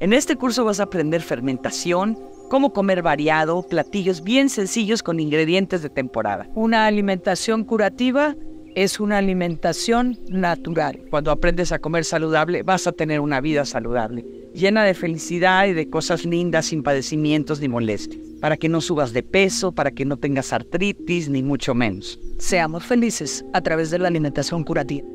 En este curso vas a aprender fermentación, cómo comer variado, platillos bien sencillos con ingredientes de temporada. Una alimentación curativa es una alimentación natural. Cuando aprendes a comer saludable, vas a tener una vida saludable, llena de felicidad y de cosas lindas sin padecimientos ni molestias, para que no subas de peso, para que no tengas artritis, ni mucho menos. Seamos felices a través de la alimentación curativa.